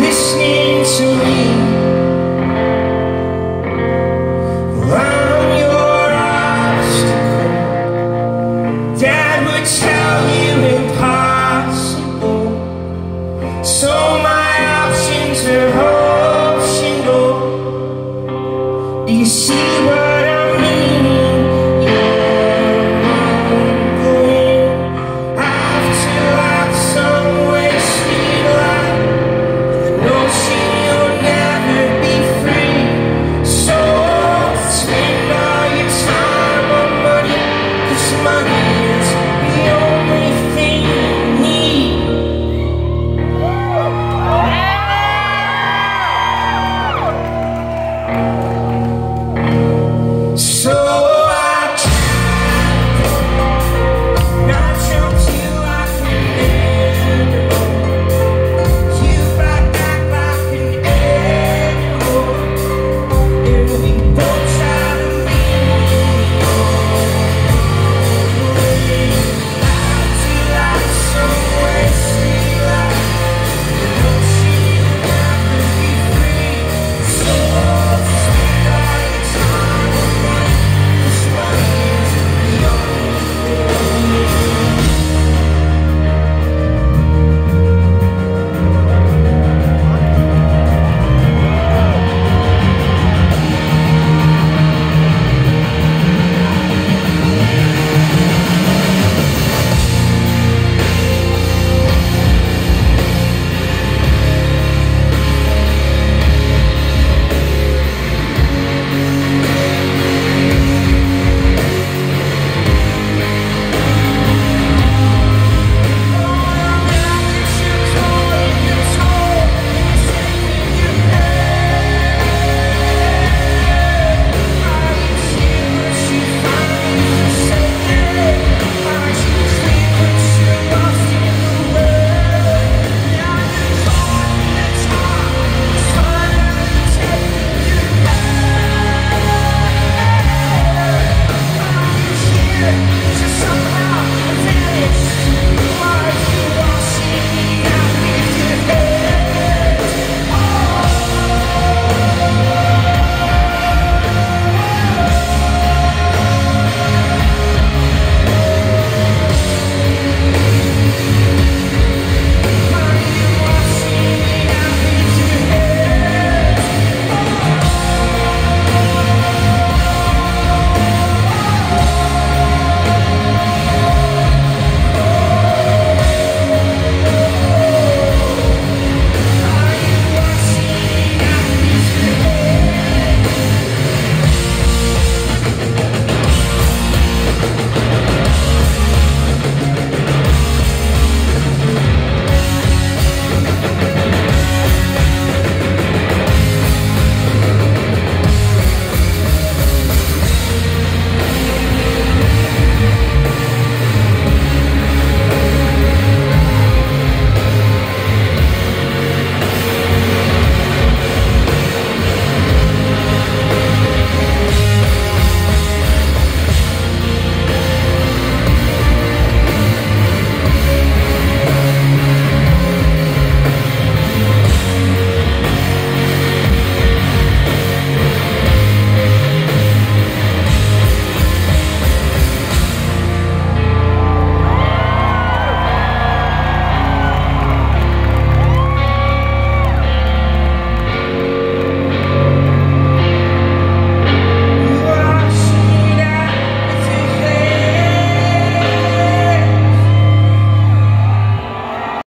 listening to me.